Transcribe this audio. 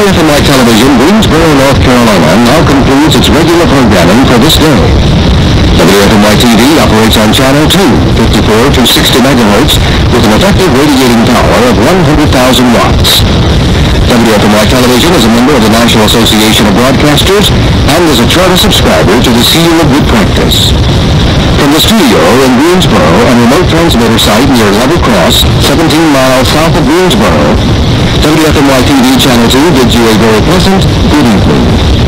WFMY Television, Greensboro, North Carolina, now concludes its regular programming for this day. WFMY TV operates on channel 2, 54 to 60 megahertz, with an effective radiating power of 100,000 watts. WFMY Television is a member of the National Association of Broadcasters and is a charter subscriber to the Seal of Good Practice. From the studio in Greensboro and remote transmitter site near Level Cross, 17 miles south of Greensboro, WFMY TV Channel 2 bids you a very pleasant good evening.